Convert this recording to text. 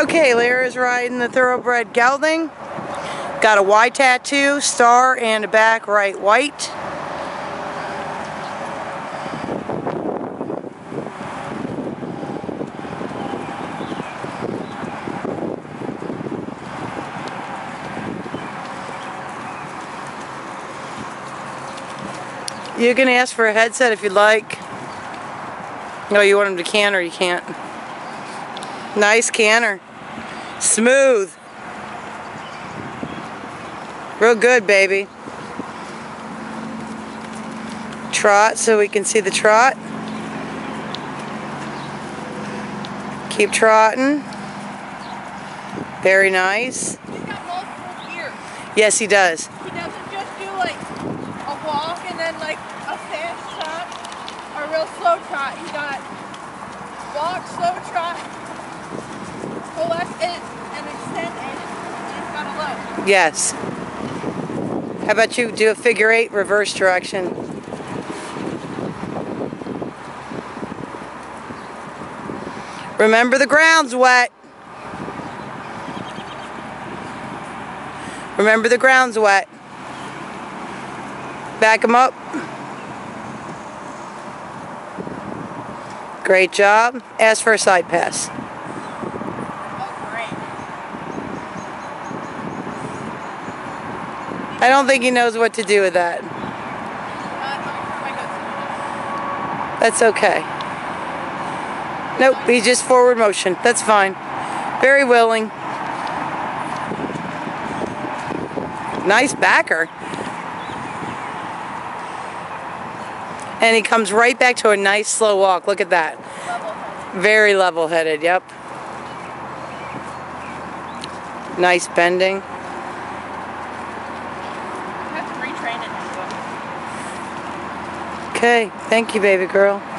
Okay, Lyra's riding the thoroughbred gelding. Got a Y tattoo, star, and a back right white. You can ask for a headset if you'd like. No, you want him to canter, you can't. Nice canter. Smooth. Real good, baby. Trot so we can see the trot. Keep trotting. Very nice. He's got multiple gears. Yes, he does. He doesn't just do like a walk and then like a fast trot or a real slow trot. He got walk, slow trot, pull us in and he's got a. Yes. How about you do a figure eight reverse direction? Remember the ground's wet. Remember the ground's wet. Back them up. Great job. Ask for a side pass. Oh, great. I don't think he knows what to do with that. That's okay. Nope, he's just forward motion. That's fine. Very willing. Nice backer. And he comes right back to a nice slow walk. Look at that. Level. Very level headed, yep. Nice bending. Okay, thank you, baby girl.